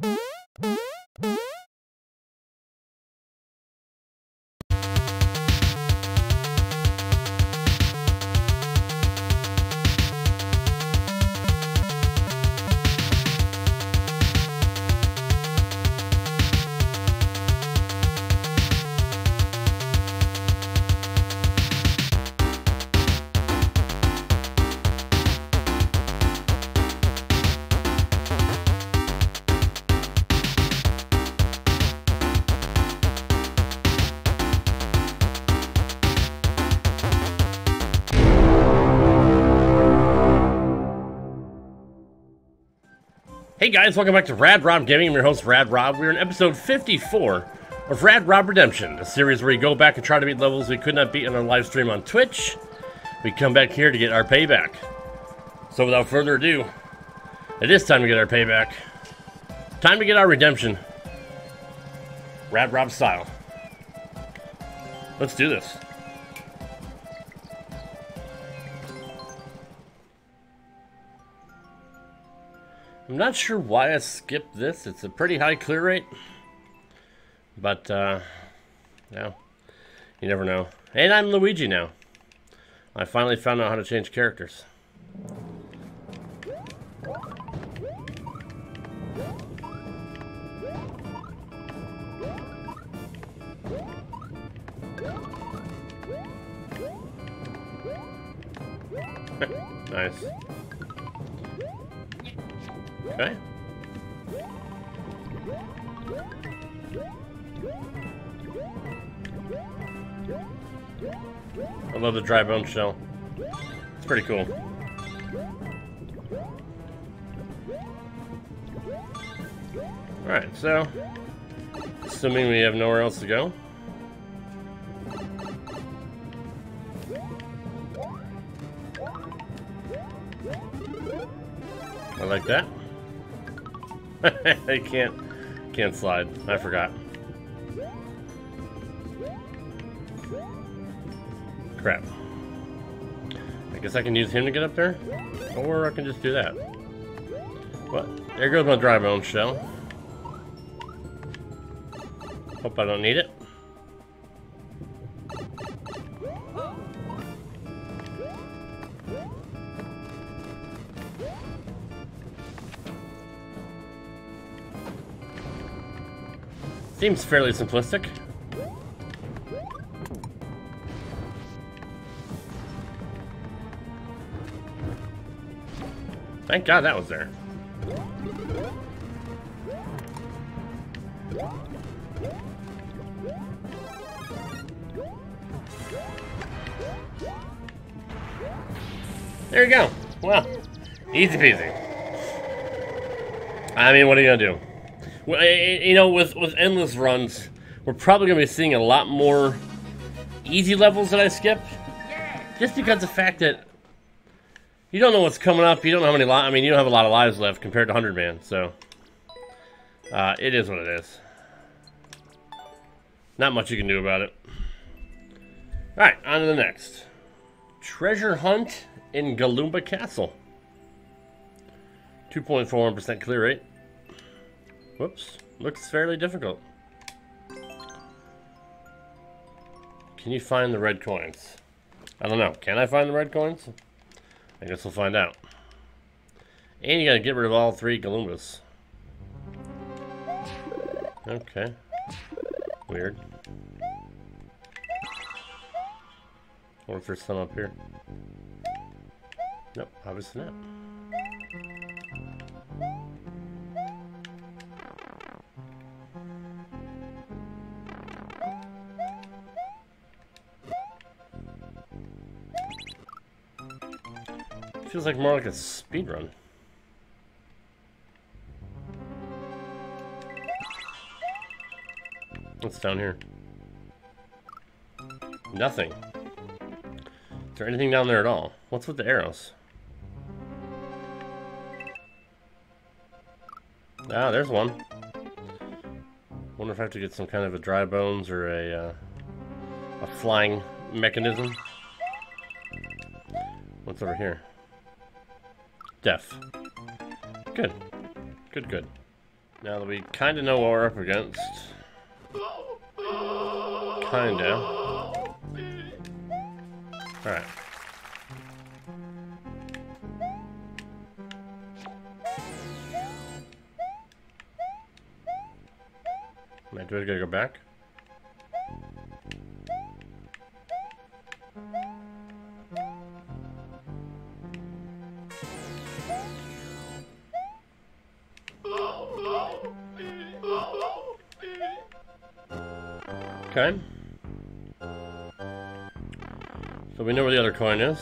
Hey guys, welcome back to Rad Rob Gaming. I'm your host, Rad Rob. We're in episode 54 of Rad Rob Redemption, a series where we go back and try to beat levels we could not beat in our live stream on Twitch. We come back here to get our payback. So without further ado, it is time to get our payback. Time to get our redemption. Rad Rob style. Let's do this. Not sure why I skipped this. It's a pretty high clear rate. But, uh, yeah, you never know. And I'm Luigi now. I finally found out how to change characters. Dry bone shell. It's pretty cool. Alright, so assuming we have nowhere else to go. I like that. I can't can't slide. I forgot. Crap. I guess I can use him to get up there? Or I can just do that. What? There goes my dry bone shell. Hope I don't need it. Seems fairly simplistic. Thank God that was there. There you go. Well, easy peasy. I mean, what are you gonna do? Well, eh, eh, you know, with with endless runs, we're probably gonna be seeing a lot more easy levels that I skip, just because of the fact that you don't know what's coming up. You don't know how many lives. I mean, you don't have a lot of lives left compared to 100 Man, so uh, it is what it is. Not much you can do about it. All right, on to the next. Treasure Hunt in Galoomba Castle. 2.41% clear rate. Whoops. Looks fairly difficult. Can you find the red coins? I don't know. Can I find the red coins? I guess we'll find out. And you gotta get rid of all three Galoombas. Okay. Weird. What if there's some up here? Nope, obviously not. Feels like more like a speed run. What's down here? Nothing. Is there anything down there at all? What's with the arrows? Ah, there's one. Wonder if I have to get some kind of a dry bones or a uh, a flying mechanism. What's over here? Good. Good, good. Now that we kind of know what we're up against. Kinda. Alright. Am I do I gotta go back? Okay. So we know where the other coin is.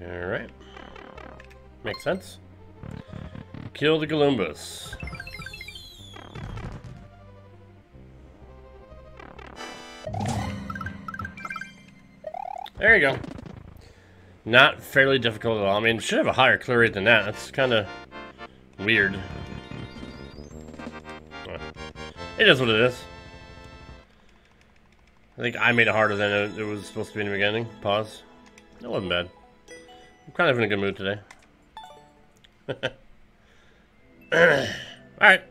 Alright. Makes sense. Kill the Galoombas. There you go. Not fairly difficult at all. I mean, should have a higher clear rate than that. That's kind of weird. It is what it is. I think I made it harder than it, it was supposed to be in the beginning. Pause. That wasn't bad. I'm kind of in a good mood today. Alright.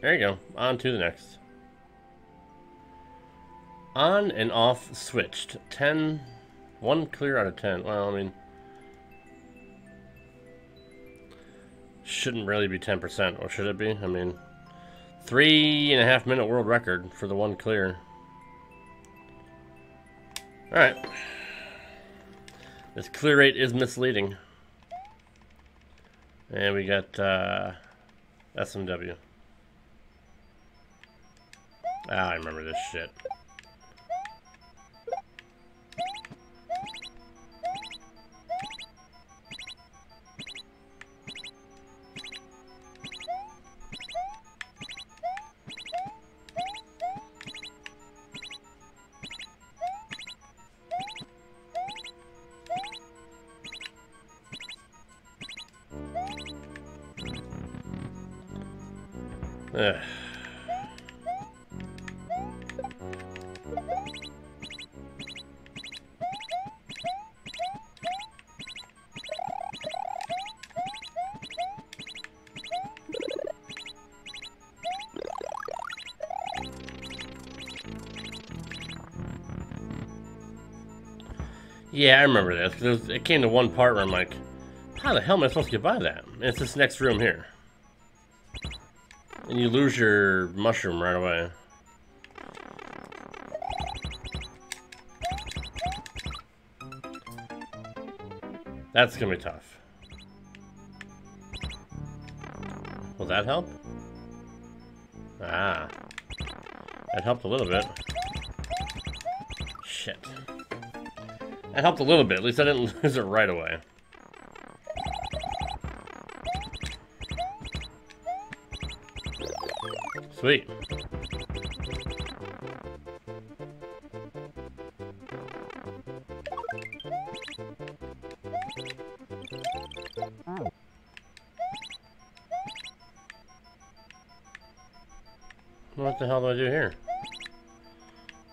There you go. On to the next. On and off switched. 10 one clear out of ten. Well, I mean... Shouldn't really be 10%, or should it be? I mean... Three and a half minute world record for the one clear. Alright. This clear rate is misleading. And we got uh, SMW. Ah, I remember this shit. Yeah, I remember this. Cause it came to one part where I'm like, how the hell am I supposed to get by that? And it's this next room here. And you lose your mushroom right away. That's gonna be tough. Will that help? Ah. That helped a little bit. That helped a little bit. At least I didn't lose it right away. Sweet. What the hell do I do here?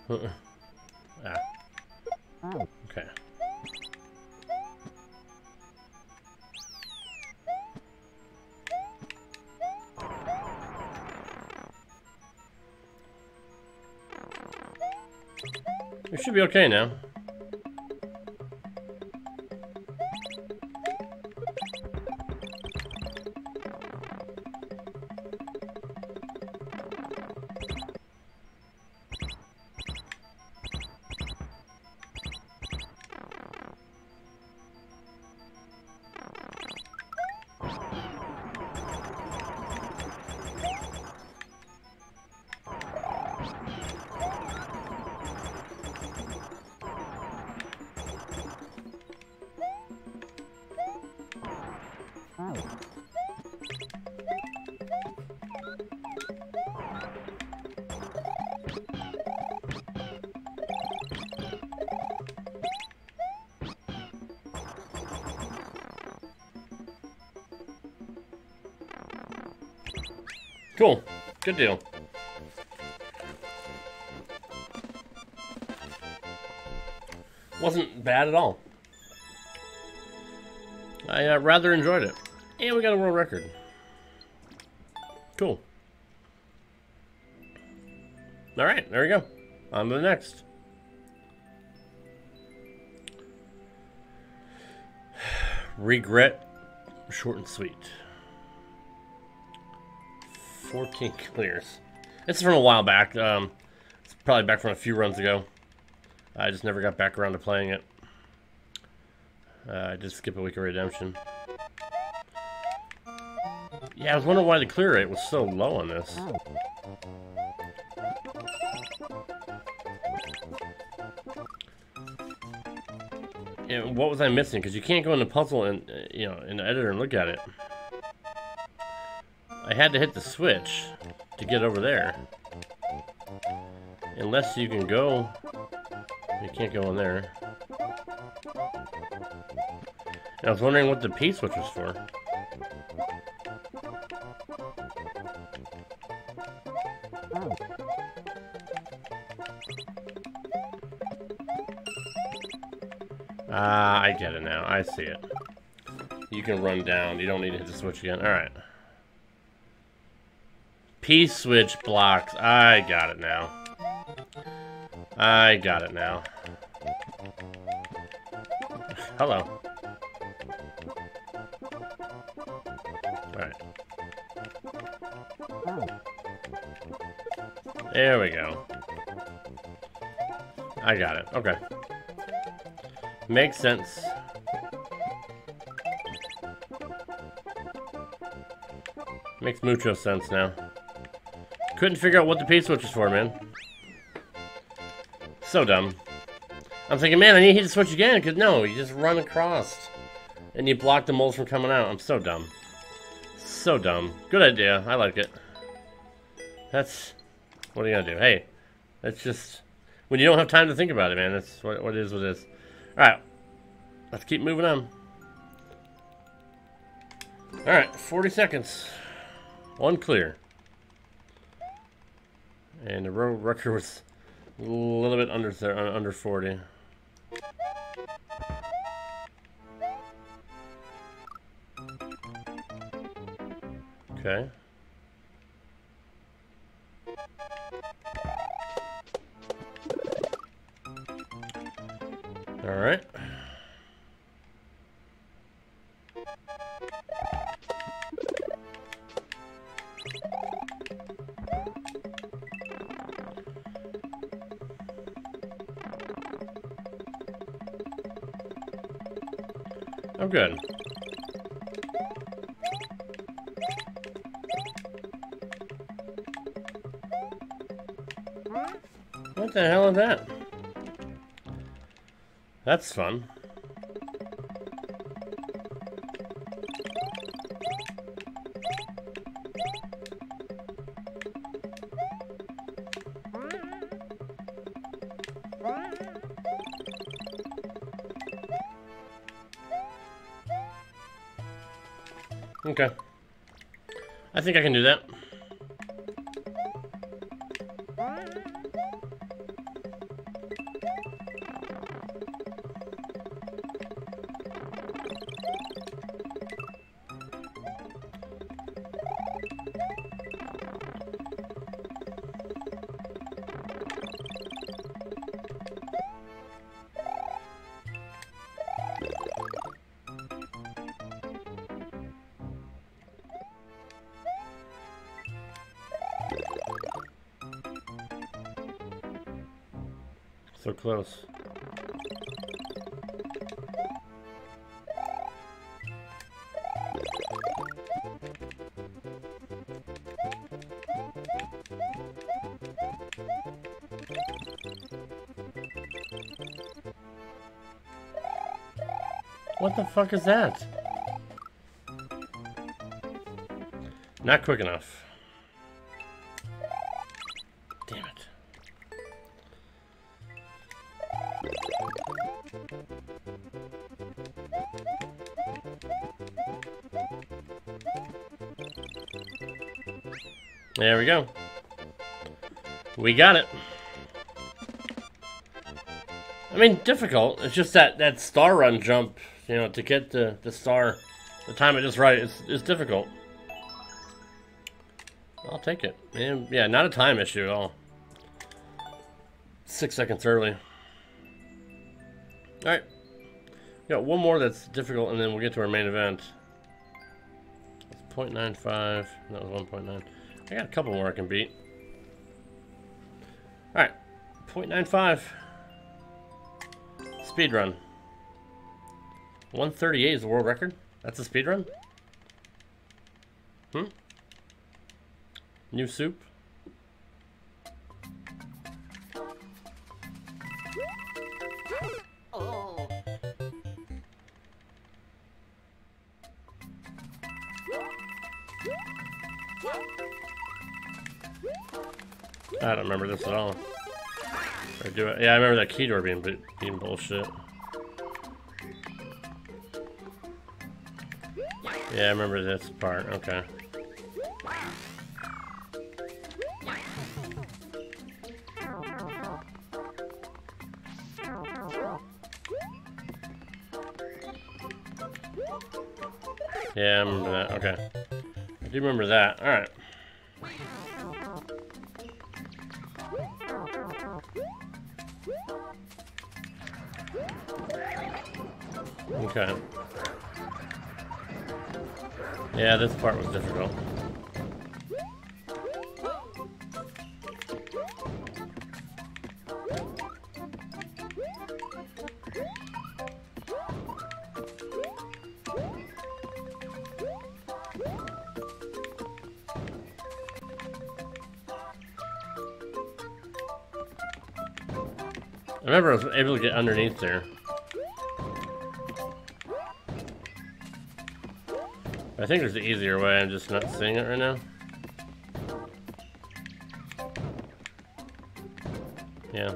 Uh-uh. Should be okay now. Cool. Good deal. Wasn't bad at all. I uh, rather enjoyed it. And we got a world record. Cool. Alright, there we go. On to the next. Regret, short and sweet. 14 clears. This is from a while back. Um, it's probably back from a few runs ago. I just never got back around to playing it. Uh, I did skip a week of redemption. Yeah, I was wondering why the clear rate was so low on this. And what was I missing? Because you can't go in the puzzle and uh, you know in the editor and look at it. I had to hit the switch to get over there. Unless you can go, you can't go in there. And I was wondering what the P switch was for. Ah, I get it now. I see it. You can run down. You don't need to hit the switch again. Alright. P-switch blocks. I got it now. I got it now. Hello. Alright. There we go. I got it. Okay. Makes sense. Makes mucho sense now. Couldn't figure out what the P-switch was for, man. So dumb. I'm thinking, man, I need to hit the switch again, because no, you just run across. And you block the moles from coming out. I'm so dumb. So dumb. Good idea. I like it. That's... What are you gonna do? Hey, that's just... When you don't have time to think about it, man, that's what, what it is what it is. Alright. Let's keep moving on. Alright, 40 seconds. One clear. And the road record was a little bit under uh, under 40. Okay. All right. Oh, good. What the hell is that? That's fun. I think I can do that. So close. What the fuck is that? Not quick enough. There we go. We got it. I mean, difficult. It's just that, that star run jump, you know, to get the, the star, the time it just right, it's, it's difficult. I'll take it. Man, yeah, not a time issue at all. Six seconds early. Alright. Got one more that's difficult, and then we'll get to our main event. It's 0.95. That was 1.9. I got a couple more I can beat. Alright. 0.95. Speed run. 138 is the world record? That's a speed run? Hmm? New soup? I don't remember this at all. Or do it? Yeah, I remember that key door being being bullshit. Yeah, I remember this part. Okay. Yeah, I remember that. Okay. I do remember that. Alright. Okay. Yeah, this part was difficult. I remember I was able to get underneath there. Think there's an easier way, I'm just not seeing it right now. Yeah.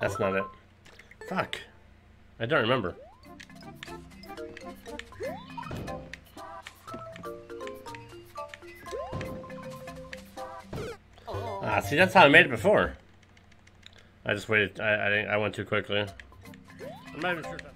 That's not it. Fuck. I don't remember. Ah, see, that's how I made it before. I just waited. I I, I went too quickly. I'm not even sure.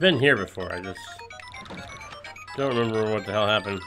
Been here before, I just don't remember what the hell happened.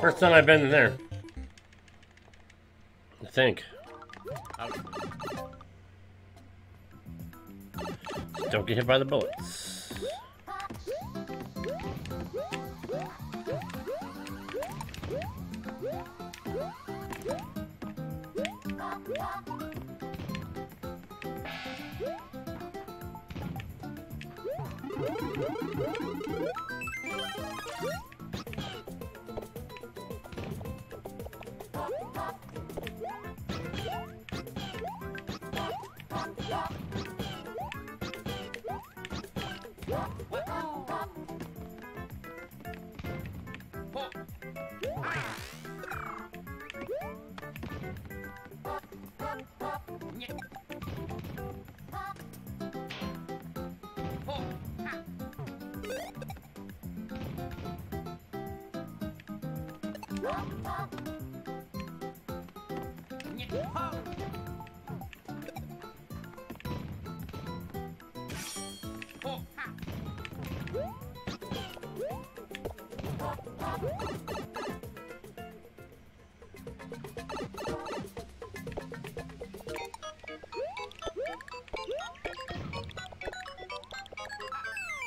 First time I've been in there. I think. Don't get hit by the bullets.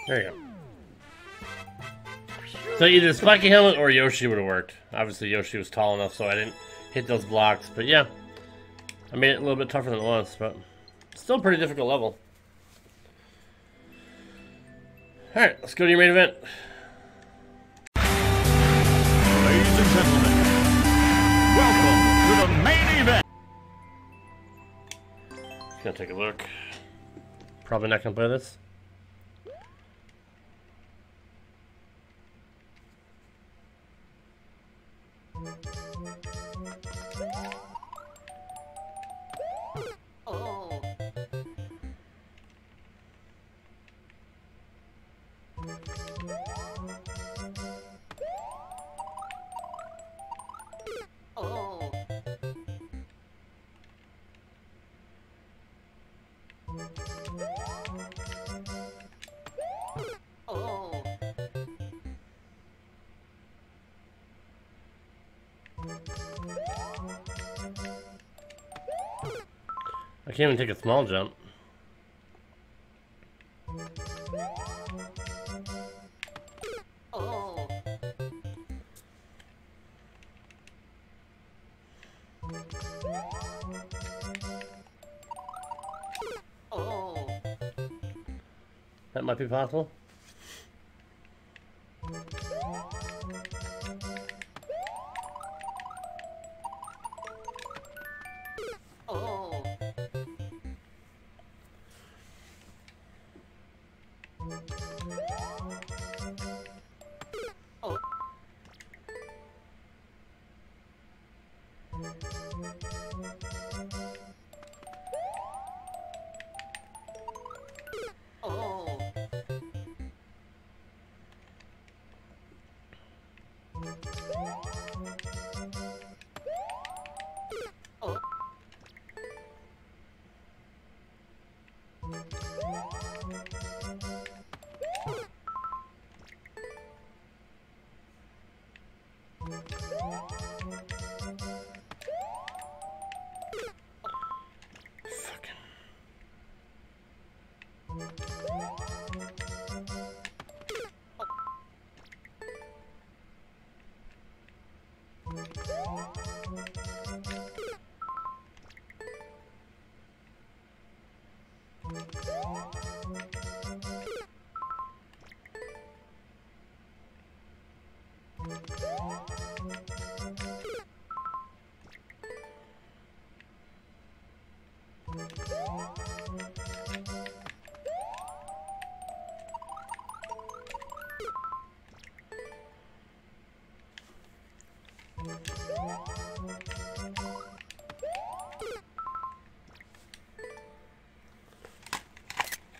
There you go. So either Spiky Helmet or Yoshi would have worked. Obviously Yoshi was tall enough so I didn't hit those blocks, but yeah. I made it a little bit tougher than it was, but still a pretty difficult level. Alright, let's go to your main event. Ladies and gentlemen, welcome to the main event. Just gonna take a look. Probably not gonna play this. Can't even take a small jump. Oh. Oh. That might be possible.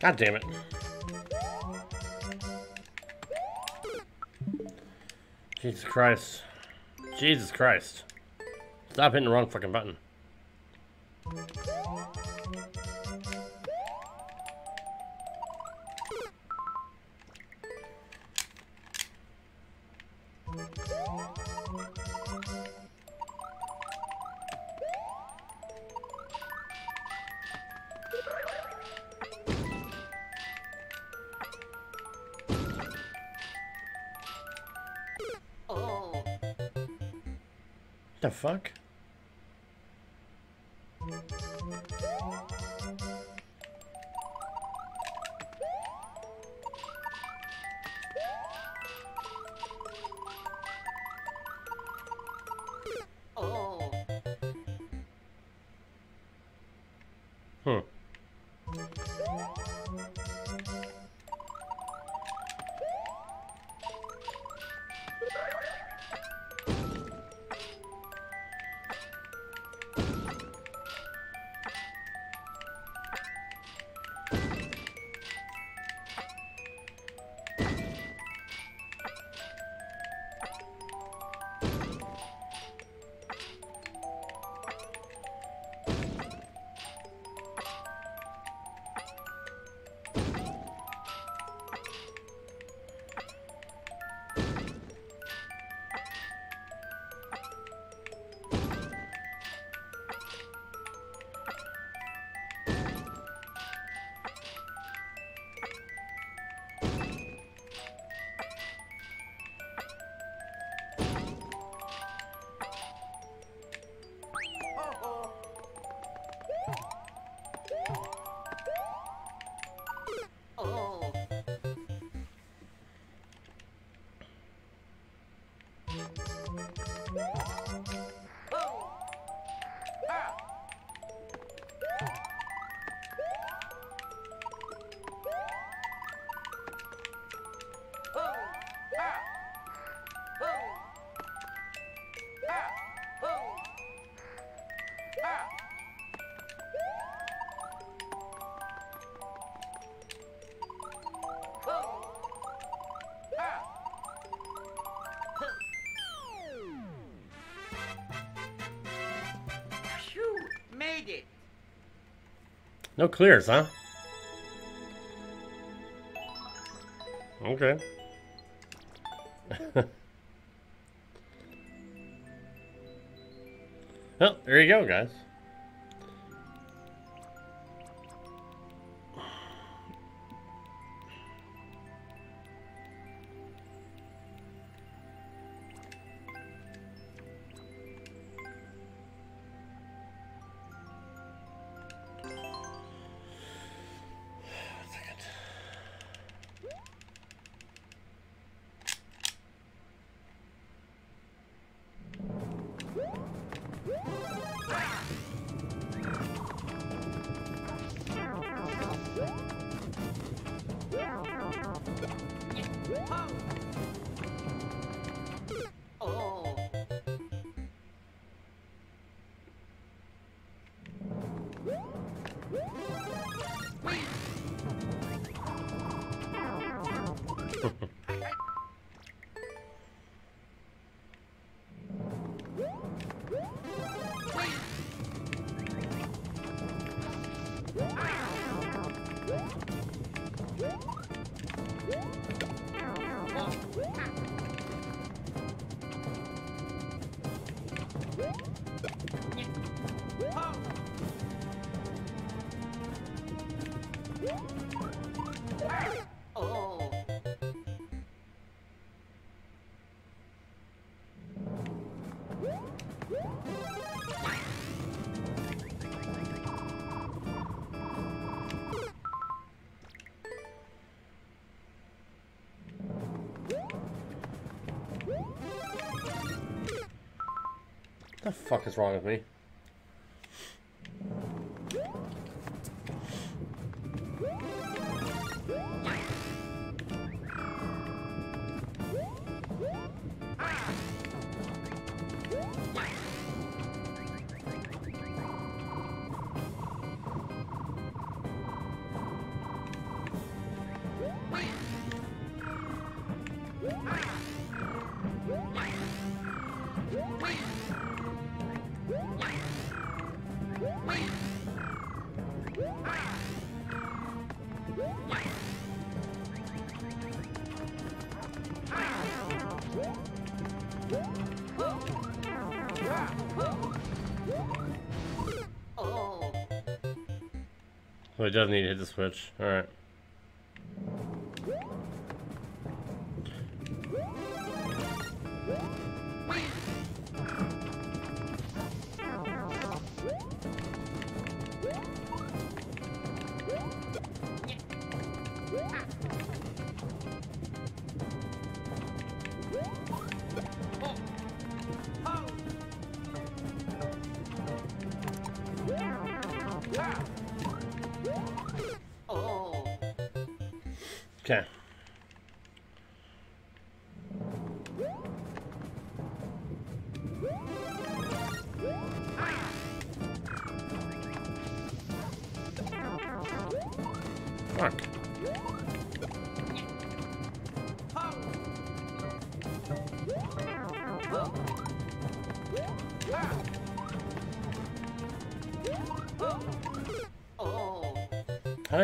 God damn it. Jesus Christ. Jesus Christ. Stop hitting the wrong fucking button. Fuck? No clears, huh? Okay. well, there you go, guys. The fuck is wrong with me? Does need to hit the switch. Alright.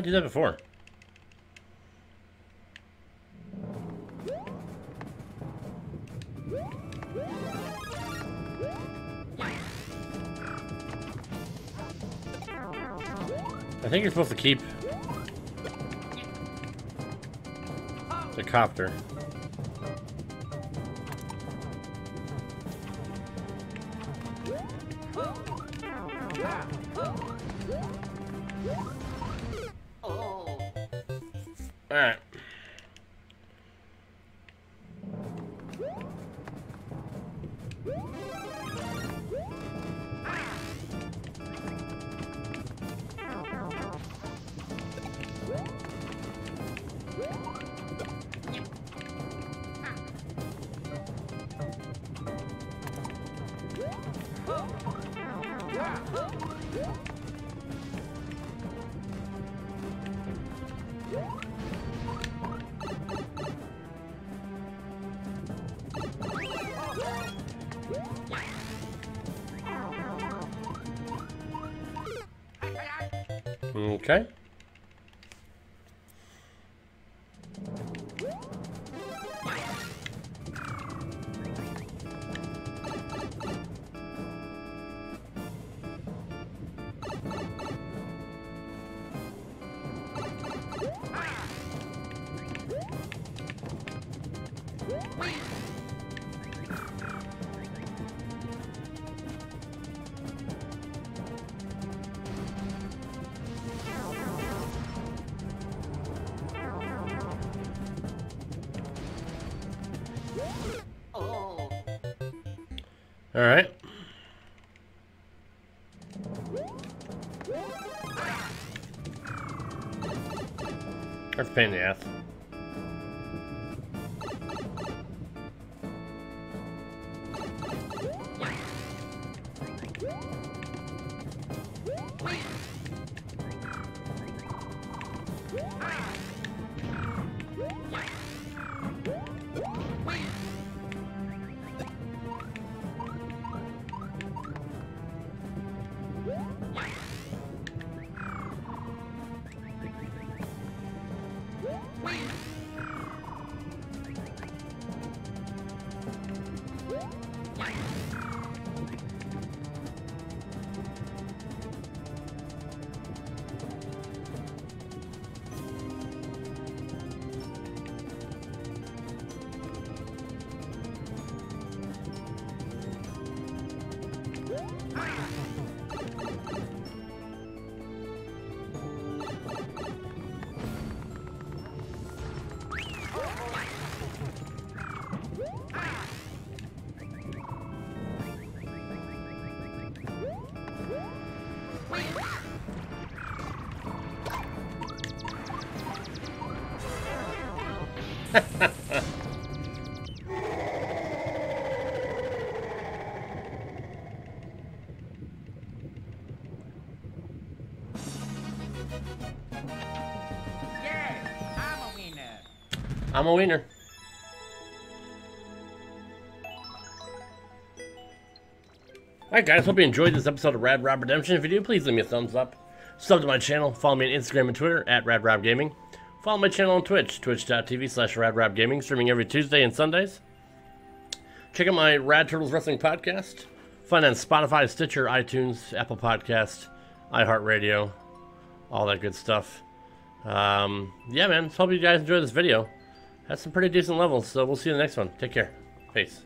Do that before? I think you're supposed to keep the copter. Okay. That's a I'm a winner. Alright guys, hope you enjoyed this episode of Rad Rob Redemption. If you do, please leave me a thumbs up. Sub to my channel, follow me on Instagram and Twitter at RadRobGaming. Follow my channel on Twitch, twitch.tv slash RadRobGaming, streaming every Tuesday and Sundays. Check out my Rad Turtles Wrestling podcast. Find on Spotify, Stitcher, iTunes, Apple Podcast, iHeartRadio, all that good stuff. Um, yeah, man. Just hope you guys enjoyed this video. Had some pretty decent levels, so we'll see you in the next one. Take care. Peace.